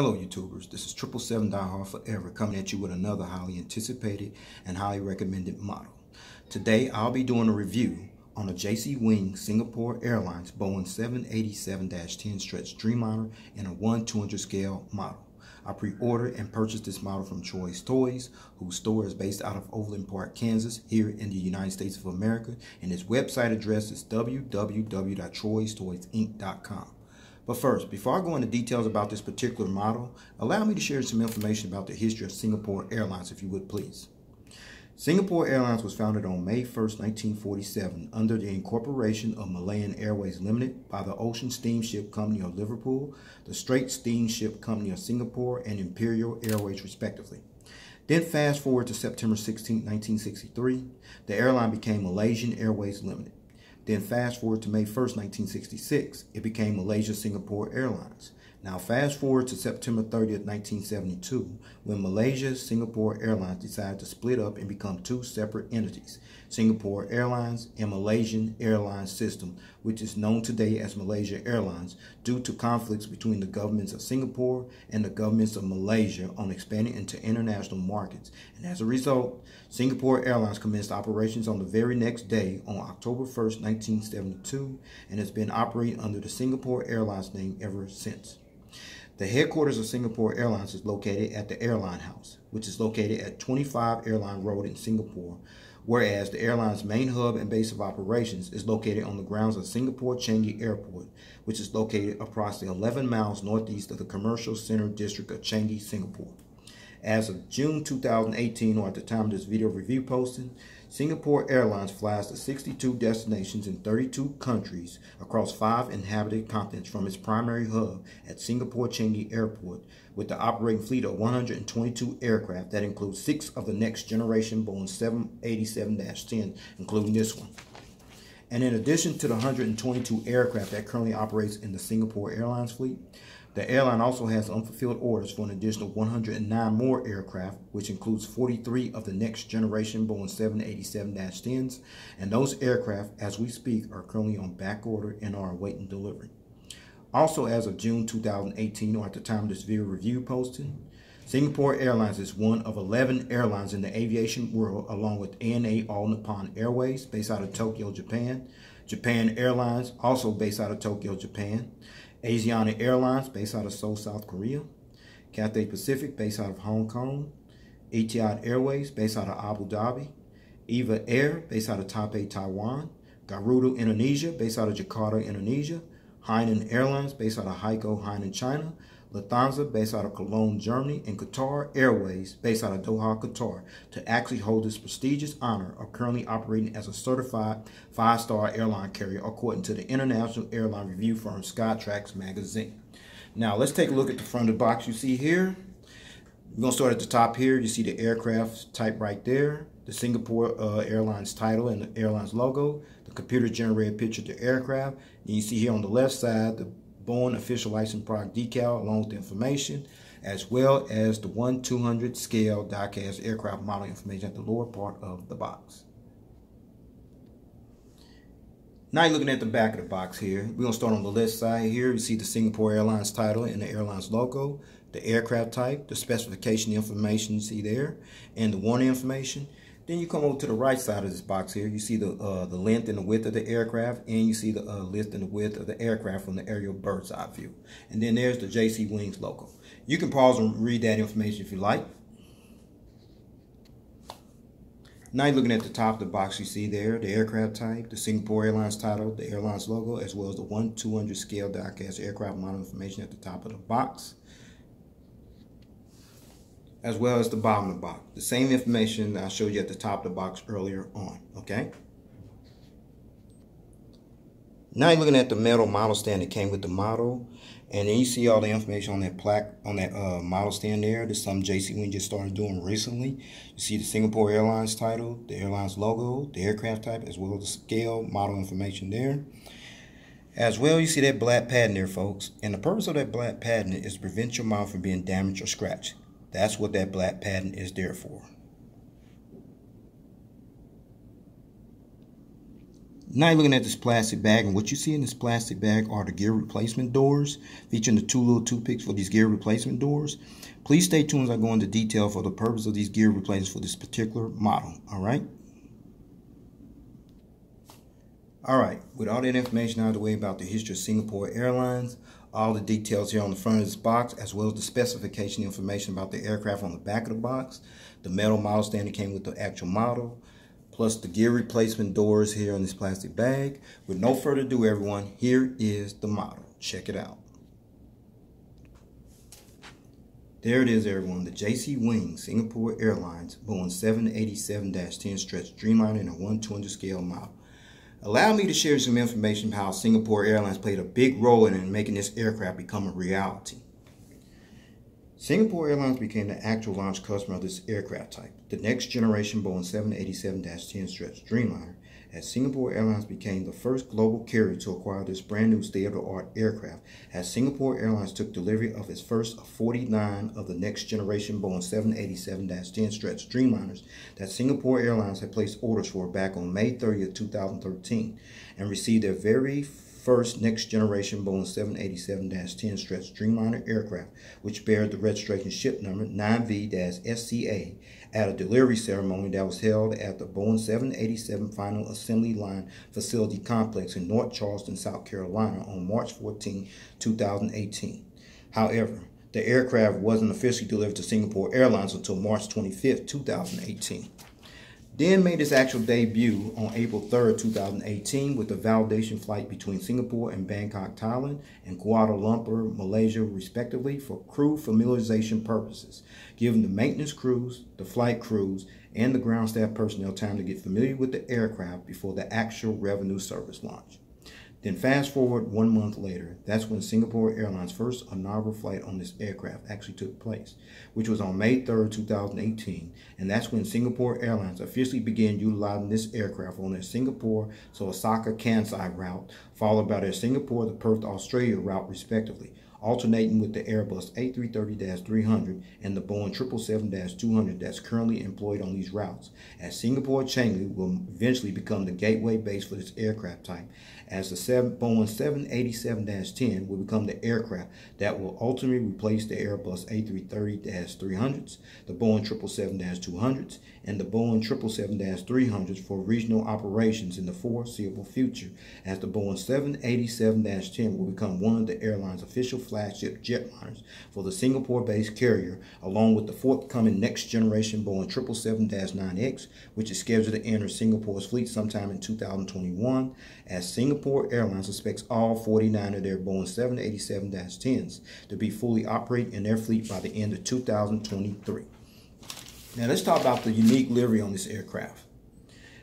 Hello YouTubers, this is 777 Die Forever coming at you with another highly anticipated and highly recommended model. Today I'll be doing a review on a JC Wing Singapore Airlines Boeing 787-10 Stretch Dreamliner in a 1-200 scale model. I pre-ordered and purchased this model from Choice Toys, whose store is based out of Overland Park, Kansas, here in the United States of America, and its website address is www.choiceToysinc.com. But first, before I go into details about this particular model, allow me to share some information about the history of Singapore Airlines, if you would please. Singapore Airlines was founded on May 1, 1947, under the incorporation of Malayan Airways Limited by the Ocean Steamship Company of Liverpool, the Straits Steamship Company of Singapore, and Imperial Airways, respectively. Then fast forward to September 16, 1963, the airline became Malaysian Airways Limited. Then fast forward to May 1st, 1966, it became Malaysia Singapore Airlines. Now fast forward to September 30th, 1972, when Malaysia Singapore Airlines decided to split up and become two separate entities, Singapore Airlines and Malaysian Airlines System, which is known today as Malaysia Airlines, due to conflicts between the governments of Singapore and the governments of Malaysia on expanding into international markets. And as a result, Singapore Airlines commenced operations on the very next day on October 1st, 1972, and has been operating under the Singapore Airlines name ever since. The headquarters of Singapore Airlines is located at the Airline House, which is located at 25 Airline Road in Singapore, whereas the airline's main hub and base of operations is located on the grounds of Singapore Changi Airport, which is located approximately 11 miles northeast of the commercial center district of Changi, Singapore. As of June 2018, or at the time of this video review posting, Singapore Airlines flies to 62 destinations in 32 countries across five inhabited continents from its primary hub at Singapore Changi Airport with the operating fleet of 122 aircraft that includes six of the next generation Boeing 787-10, including this one. And in addition to the 122 aircraft that currently operates in the Singapore Airlines fleet, the airline also has unfulfilled orders for an additional 109 more aircraft, which includes 43 of the next generation Boeing 787-10s, and those aircraft, as we speak, are currently on back order and are awaiting delivery. Also, as of June 2018, or at the time of this video review posting, Singapore Airlines is one of 11 airlines in the aviation world, along with ANA All Nippon Airways, based out of Tokyo, Japan, Japan Airlines, also based out of Tokyo, Japan, Asiana Airlines, based out of Seoul, South Korea. Cathay Pacific, based out of Hong Kong. Etihad Airways, based out of Abu Dhabi. EVA Air, based out of Taipei, Taiwan. Garuda Indonesia, based out of Jakarta, Indonesia. Hainan Airlines, based out of Haikou, Hainan, China. Lufthansa, based out of Cologne, Germany, and Qatar Airways, based out of Doha, Qatar, to actually hold this prestigious honor of currently operating as a certified five-star airline carrier, according to the international airline review firm Skytrax magazine. Now, let's take a look at the front of the box you see here. We're going to start at the top here. You see the aircraft type right there, the Singapore uh, Airlines title and the airline's logo, the computer-generated picture of the aircraft. And you see here on the left side, the Boeing official license product decal along with the information, as well as the 1-200 scale diecast aircraft model information at the lower part of the box. Now you're looking at the back of the box here. We're going to start on the left side here. You see the Singapore Airlines title and the airline's logo, the aircraft type, the specification information you see there, and the warning information. Then you come over to the right side of this box here. You see the uh, the length and the width of the aircraft, and you see the uh, length and the width of the aircraft from the aerial bird's eye view. And then there's the JC Wings logo. You can pause and read that information if you like. Now you're looking at the top of the box you see there, the aircraft type, the Singapore Airlines title, the airline's logo, as well as the 1-200 scale diecast aircraft model information at the top of the box as well as the bottom of the box. The same information I showed you at the top of the box earlier on, okay? Now you're looking at the metal model stand that came with the model. And then you see all the information on that plaque, on that uh, model stand there. This is something JC Wing just started doing recently. You see the Singapore Airlines title, the airline's logo, the aircraft type, as well as the scale model information there. As well, you see that black padding there, folks. And the purpose of that black padding is to prevent your model from being damaged or scratched. That's what that black padding is there for. Now you're looking at this plastic bag, and what you see in this plastic bag are the gear replacement doors, featuring the two little toothpicks for these gear replacement doors. Please stay tuned as I go into detail for the purpose of these gear replacements for this particular model, all right? All right, with all that information out of the way about the history of Singapore Airlines, all the details here on the front of this box, as well as the specification information about the aircraft on the back of the box, the metal model stand that came with the actual model, plus the gear replacement doors here on this plastic bag. With no further ado, everyone, here is the model. Check it out. There it is, everyone. The JC Wing Singapore Airlines Boeing 787-10 stretch Dreamliner in a 120 scale model. Allow me to share some information how Singapore Airlines played a big role in making this aircraft become a reality. Singapore Airlines became the actual launch customer of this aircraft type, the next generation Boeing 787-10 stretch Dreamliner, as Singapore Airlines became the first global carrier to acquire this brand new state-of-the-art aircraft, as Singapore Airlines took delivery of its first of 49 of the next generation Boeing 787-10 stretch Dreamliners that Singapore Airlines had placed orders for back on May 30, 2013, and received their very first next generation Boeing 787-10 stretch Dreamliner aircraft, which bears the registration ship number 9V-SCA at a delivery ceremony that was held at the Boeing 787 Final Assembly Line Facility Complex in North Charleston, South Carolina on March 14, 2018. However, the aircraft wasn't officially delivered to Singapore Airlines until March 25, 2018 then made its actual debut on April 3, 2018 with a validation flight between Singapore and Bangkok, Thailand and Kuala Lumpur, Malaysia, respectively for crew familiarization purposes, giving the maintenance crews, the flight crews, and the ground staff personnel time to get familiar with the aircraft before the actual revenue service launch. Then fast forward one month later, that's when Singapore Airlines' first inaugural flight on this aircraft actually took place, which was on May 3, 2018, and that's when Singapore Airlines officially began utilizing this aircraft on their Singapore to Osaka Kansai route, followed by their Singapore to Perth, Australia route respectively, alternating with the Airbus A330-300 and the Boeing 777-200 that's currently employed on these routes, as Singapore Changi will eventually become the gateway base for this aircraft type, as the 7, Boeing 787-10 will become the aircraft that will ultimately replace the Airbus A330-300s, the Boeing 777-200s, and the Boeing 777-300s for regional operations in the foreseeable future, as the Boeing 787-10 will become one of the airline's official flagship jetliners for the Singapore-based carrier, along with the forthcoming next-generation Boeing 777-9X, which is scheduled to enter Singapore's fleet sometime in 2021, as Singapore Airlines expects all 49 of their Boeing 787-10s to be fully operating in their fleet by the end of 2023. Now let's talk about the unique livery on this aircraft.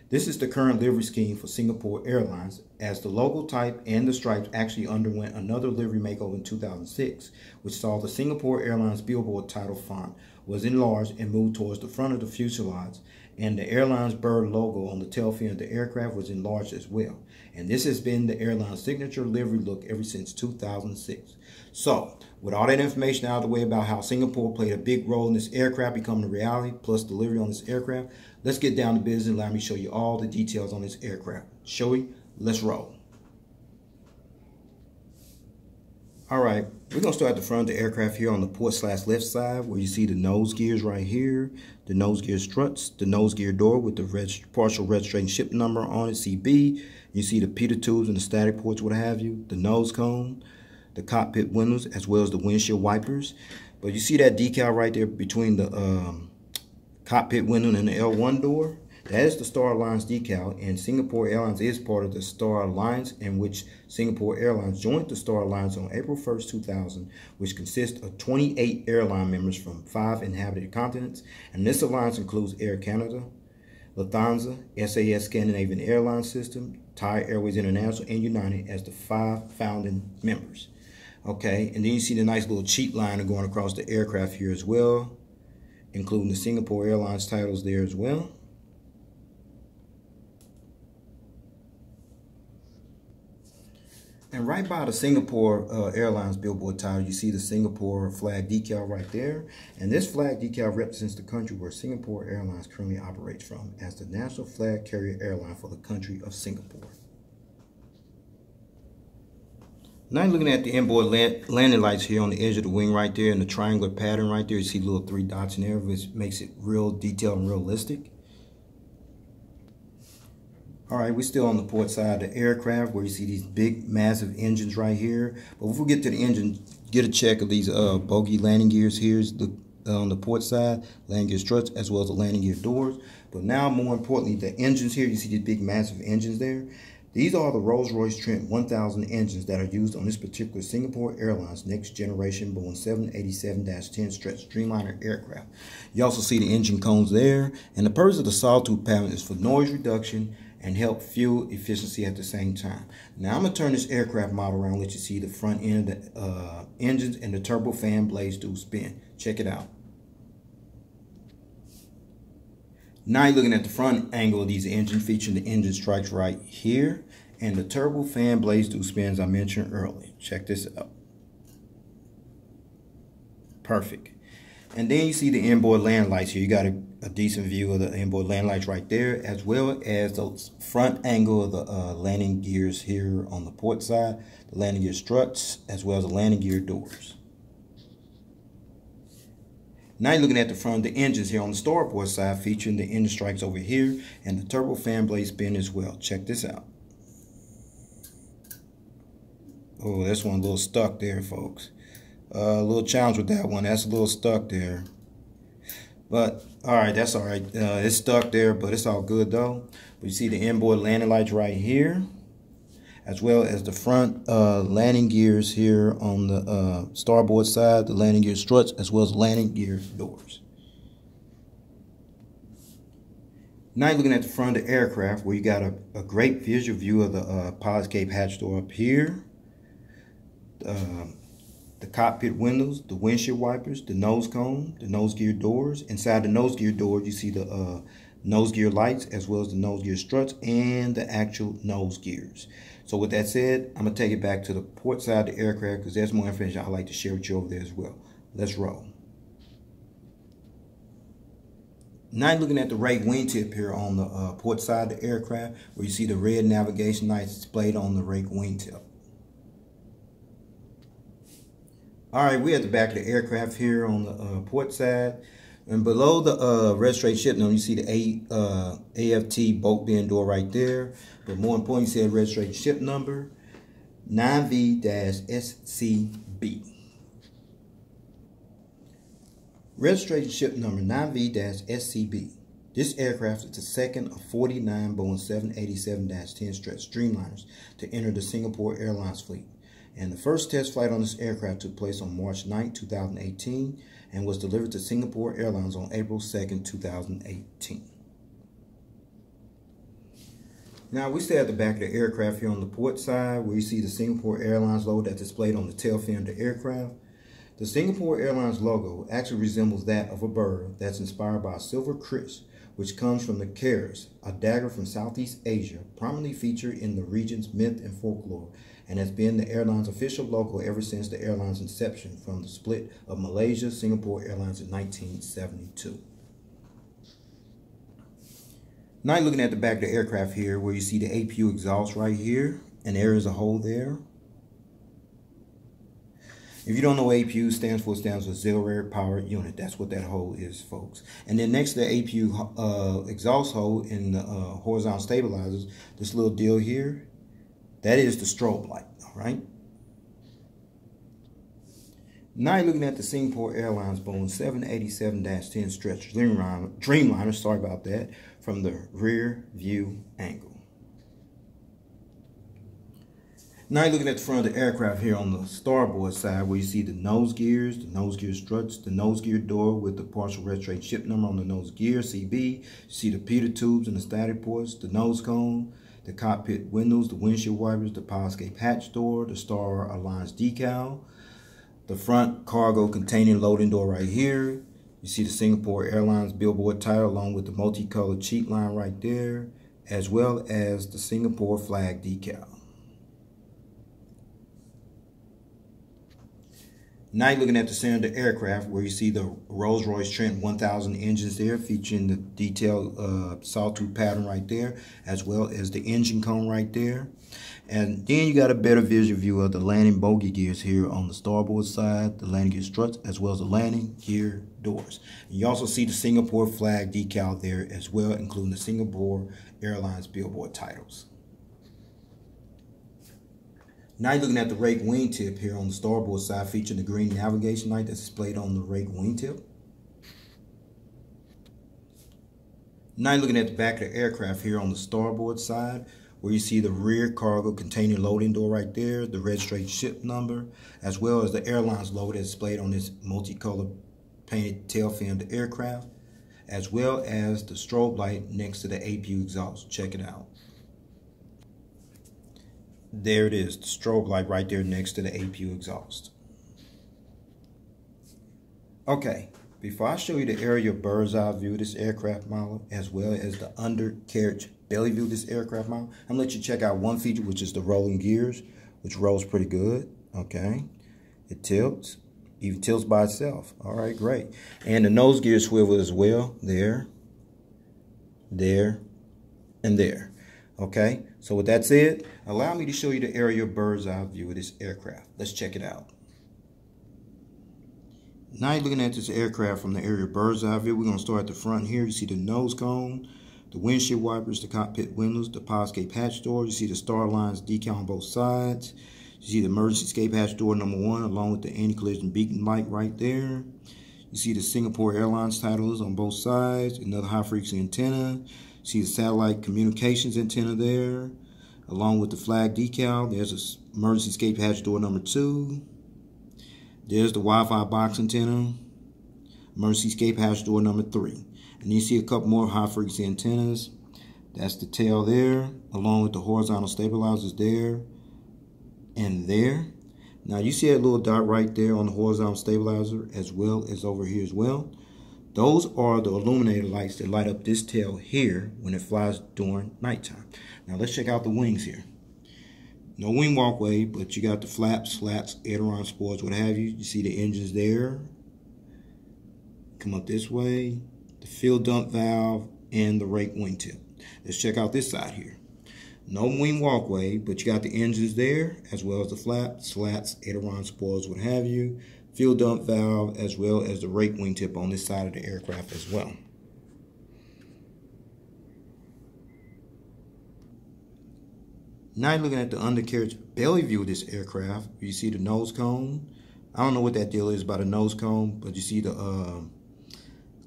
This is the current livery scheme for Singapore Airlines, as the logo type and the stripes actually underwent another livery makeover in 2006, which saw the Singapore Airlines billboard title font was enlarged and moved towards the front of the fuselage, and the airline's bird logo on the tail fin of the aircraft was enlarged as well. And this has been the airline's signature livery look ever since 2006. So, with all that information out of the way about how Singapore played a big role in this aircraft becoming a reality, plus delivery on this aircraft, let's get down to business and let me show you all the details on this aircraft. Showy, let's roll. All right, we're gonna start at the front of the aircraft here on the port slash left side where you see the nose gears right here, the nose gear struts, the nose gear door with the reg partial registration ship number on it, CB. You see the pitot tubes and the static ports, what have you, the nose cone, the cockpit windows, as well as the windshield wipers. But you see that decal right there between the um, cockpit window and the L1 door? That is the Star Alliance decal, and Singapore Airlines is part of the Star Alliance, in which Singapore Airlines joined the Star Alliance on April 1st, 2000, which consists of 28 airline members from five inhabited continents. And this alliance includes Air Canada, Lufthansa, SAS Scandinavian Airlines System, Thai Airways International, and United as the five founding members. Okay, and then you see the nice little cheat line going across the aircraft here as well, including the Singapore Airlines titles there as well. And right by the Singapore uh, Airlines billboard title, you see the Singapore flag decal right there. And this flag decal represents the country where Singapore Airlines currently operates from as the national flag carrier airline for the country of Singapore. Now you're looking at the inboard landing lights here on the edge of the wing right there and the triangular pattern right there. You see little three dots in there, which makes it real detailed and realistic. All right, we're still on the port side of the aircraft where you see these big, massive engines right here. But before we get to the engine, get a check of these uh, bogie landing gears here the, uh, on the port side, landing gear struts, as well as the landing gear doors. But now, more importantly, the engines here, you see these big, massive engines there. These are the Rolls-Royce Trent 1000 engines that are used on this particular Singapore Airlines next generation Boeing 787-10 stretch Dreamliner aircraft. You also see the engine cones there, and the purpose of the sawtooth pattern is for noise reduction and help fuel efficiency at the same time. Now I'm gonna turn this aircraft model around, let you see the front end of the uh, engines and the turbofan blades do spin. Check it out. Now you're looking at the front angle of these engines featuring the engine strikes right here and the turbofan blades do spins I mentioned earlier. Check this out. Perfect. And then you see the inboard land lights here. You got a, a, decent view of the inboard land lights right there, as well as the front angle of the uh, landing gears here on the port side, the landing gear struts, as well as the landing gear doors. Now you're looking at the front of the engines here on the starboard side, featuring the engine strikes over here and the turbofan blade spin as well. Check this out. Oh, this one a little stuck there, folks. Uh, a little challenge with that one. That's a little stuck there. But, all right, that's all right. Uh, it's stuck there, but it's all good, though. But you see the inboard landing lights right here, as well as the front uh, landing gears here on the uh, starboard side, the landing gear struts, as well as landing gear doors. Now you're looking at the front of the aircraft where you got a, a great visual view of the uh, escape hatch door up here. Um, the cockpit windows, the windshield wipers, the nose cone, the nose gear doors. Inside the nose gear doors, you see the uh, nose gear lights as well as the nose gear struts and the actual nose gears. So with that said, I'm going to take it back to the port side of the aircraft because there's more information I'd like to share with you over there as well. Let's roll. Now looking at the right wingtip here on the uh, port side of the aircraft where you see the red navigation lights displayed on the right wingtip. All right, we're at the back of the aircraft here on the uh, port side. And below the uh, registration ship number, you see the A, uh, AFT boat bin door right there. But more important, you see the registration ship number 9V-SCB. Registration ship number 9V-SCB. This aircraft is the second of 49 Boeing 787-10 stretch Dreamliners to enter the Singapore Airlines fleet. And the first test flight on this aircraft took place on March 9, 2018, and was delivered to Singapore Airlines on April 2, 2018. Now we stay at the back of the aircraft here on the port side where you see the Singapore Airlines logo that's displayed on the tail fin of the aircraft. The Singapore Airlines logo actually resembles that of a bird that's inspired by a silver kriss, which comes from the keris, a dagger from Southeast Asia, prominently featured in the region's myth and folklore, and has been the airline's official logo ever since the airline's inception from the split of Malaysia Singapore Airlines in 1972. Now you're looking at the back of the aircraft here where you see the APU exhaust right here and there is a hole there. If you don't know what APU stands for, it stands for Auxiliary Power Unit. That's what that hole is, folks. And then next to the APU uh, exhaust hole in the uh, horizontal stabilizers, this little deal here, that is the strobe light, all right? Now you're looking at the Singapore Airlines Boeing 787-10 stretch Dreamliner, Dreamliner, sorry about that, from the rear view angle. Now you're looking at the front of the aircraft here on the starboard side where you see the nose gears, the nose gear struts, the nose gear door with the partial registration ship number on the nose gear, CB. You see the pitot tubes and the static ports, the nose cone, the cockpit windows, the windshield wipers, the pilot hatch door, the Star Alliance decal, the front cargo containing loading door right here. You see the Singapore Airlines billboard title along with the multicolored cheat line right there, as well as the Singapore flag decal. Now you're looking at the the aircraft where you see the Rolls-Royce Trent 1000 engines there featuring the detailed uh, sawtooth pattern right there as well as the engine cone right there. And then you got a better visual view of the landing bogey gears here on the starboard side, the landing gear struts, as well as the landing gear doors. And you also see the Singapore flag decal there as well, including the Singapore Airlines billboard titles. Now you're looking at the rake wingtip here on the starboard side featuring the green navigation light that's displayed on the rake wingtip. Now you're looking at the back of the aircraft here on the starboard side where you see the rear cargo container loading door right there, the registration ship number, as well as the airline's logo that's displayed on this multicolored painted tail fin of the aircraft, as well as the strobe light next to the APU exhaust. Check it out. There it is, the strobe light right there next to the APU exhaust. Okay, before I show you the aerial bird's eye view of this aircraft model, as well as the undercarriage belly view of this aircraft model, I'm gonna let you check out one feature, which is the rolling gears, which rolls pretty good, okay? It tilts, even tilts by itself. All right, great. And the nose gear swivel as well, there, there, and there. Okay, so with that said, allow me to show you the aerial bird's eye view of this aircraft. Let's check it out. Now you're looking at this aircraft from the aerial bird's eye view. We're going to start at the front here. You see the nose cone, the windshield wipers, the cockpit windows, the pod escape hatch door. You see the Star Alliance decal on both sides. You see the emergency escape hatch door number one along with the anti-collision beacon light right there. You see the Singapore Airlines titles on both sides, another high frequency antenna. See the satellite communications antenna there, along with the flag decal. There's a emergency escape hatch door number two. There's the Wi-Fi box antenna, emergency escape hatch door number three. And you see a couple more high frequency antennas. That's the tail there, along with the horizontal stabilizers there and there. Now you see that little dot right there on the horizontal stabilizer as well as over here as well. Those are the illuminator lights that light up this tail here when it flies during nighttime. Now let's check out the wings here. No wing walkway, but you got the flaps, slats, aileron spoilers, what have you. You see the engines there. Come up this way. The fuel dump valve and the rake wingtip. Let's check out this side here. No wing walkway, but you got the engines there, as well as the flaps, slats, aileron spoilers, what have you fuel dump valve, as well as the rake wingtip on this side of the aircraft as well. Now you're looking at the undercarriage belly view of this aircraft. You see the nose cone. I don't know what that deal is about a nose cone, but you see the uh,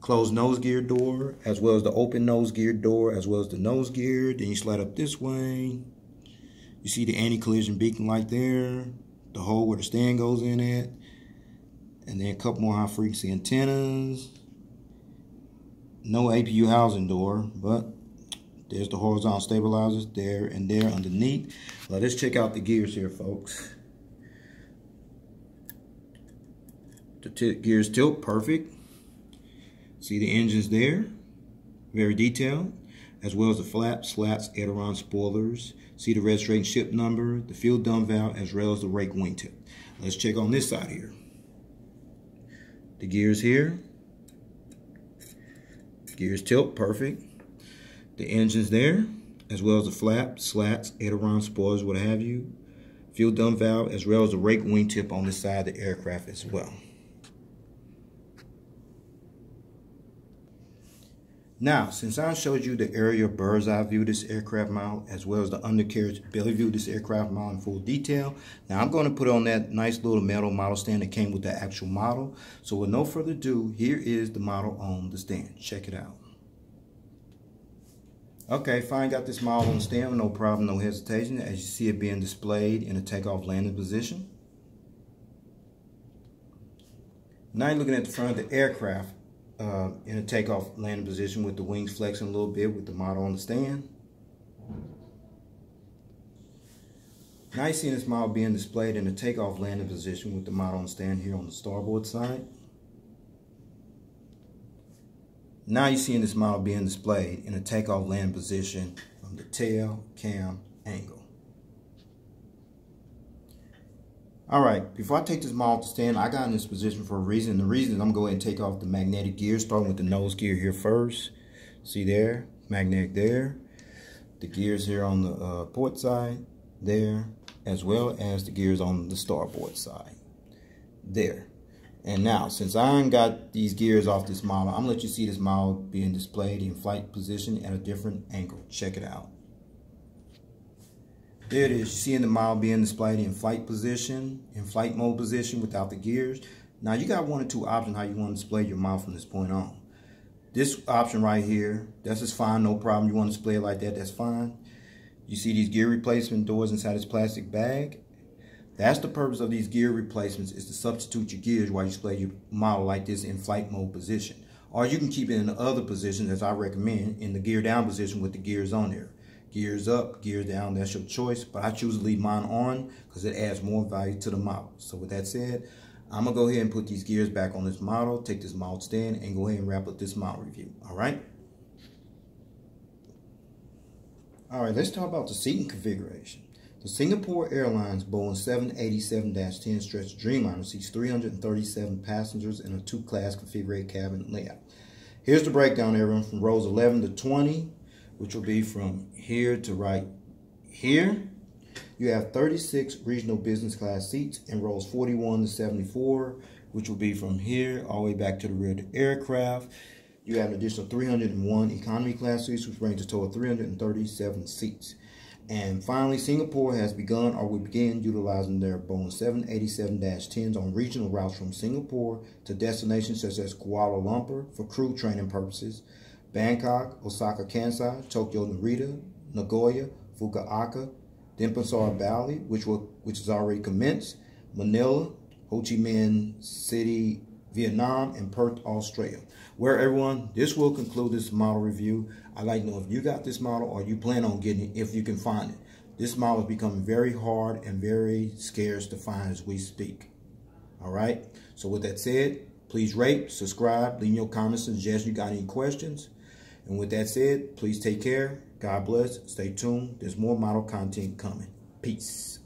closed nose gear door, as well as the open nose gear door, as well as the nose gear. Then you slide up this way. You see the anti-collision beacon light there, the hole where the stand goes in at and then a couple more high frequency antennas. No APU housing door, but there's the horizontal stabilizers there and there underneath. Let us check out the gears here, folks. The gears tilt perfect. See the engines there, very detailed, as well as the flaps, slats, aileron spoilers. See the registration ship number, the fuel dump valve, as well as the rake wingtip. Let's check on this side here the gears here. Gears tilt, perfect. The engine's there, as well as the flap, slats, aileron, spoilers, what have you. Fuel dump valve, as well as the rake wingtip on this side of the aircraft as well. Now, since I showed you the aerial bird's eye view of this aircraft model, as well as the undercarriage belly view of this aircraft model in full detail, now I'm going to put on that nice little metal model stand that came with the actual model. So with no further ado, here is the model on the stand. Check it out. Okay, fine, got this model on the stand, no problem, no hesitation, as you see it being displayed in a takeoff landing position. Now you're looking at the front of the aircraft uh, in a takeoff landing position with the wings flexing a little bit with the model on the stand. Now you see this model being displayed in a takeoff landing position with the model on the stand here on the starboard side. Now you're seeing this model being displayed in a takeoff landing position from the tail cam angle. All right, before I take this model to stand, I got in this position for a reason. The reason is I'm going to take off the magnetic gear, starting with the nose gear here first. See there, magnetic there. The gears here on the uh, port side, there, as well as the gears on the starboard side, there. And now, since I got these gears off this model, I'm going to let you see this model being displayed in flight position at a different angle. Check it out. There it is. You see in the model being displayed in flight position, in flight mode position without the gears. Now you got one or two options how you want to display your model from this point on. This option right here, that's just fine, no problem. You want to display it like that, that's fine. You see these gear replacement doors inside this plastic bag. That's the purpose of these gear replacements is to substitute your gears while you display your model like this in flight mode position. Or you can keep it in the other position as I recommend in the gear down position with the gears on there gears up, gears down, that's your choice. But I choose to leave mine on because it adds more value to the model. So with that said, I'm gonna go ahead and put these gears back on this model, take this model stand and go ahead and wrap up this model review, all right? All right, let's talk about the seating configuration. The Singapore Airlines Boeing 787-10 stretch Dreamliner seats 337 passengers in a two-class configured cabin layout. Here's the breakdown, everyone, from rows 11 to 20 which will be from here to right here. You have 36 regional business class seats in rows 41 to 74, which will be from here all the way back to the rear of the aircraft. You have an additional 301 economy class seats, which brings a total of 337 seats. And finally, Singapore has begun or will begin utilizing their Boeing 787-10s on regional routes from Singapore to destinations such as Kuala Lumpur for crew training purposes, Bangkok, Osaka, Kansai, Tokyo, Narita, Nagoya, Fukuoka, Denpasar Bali, which will which has already commenced, Manila, Ho Chi Minh City, Vietnam, and Perth, Australia. Where everyone, this will conclude this model review. I'd like to know if you got this model or you plan on getting it, if you can find it. This model is becoming very hard and very scarce to find as we speak. All right. So with that said, please rate, subscribe, leave your comments and suggestions. You got any questions? And with that said, please take care. God bless. Stay tuned. There's more model content coming. Peace.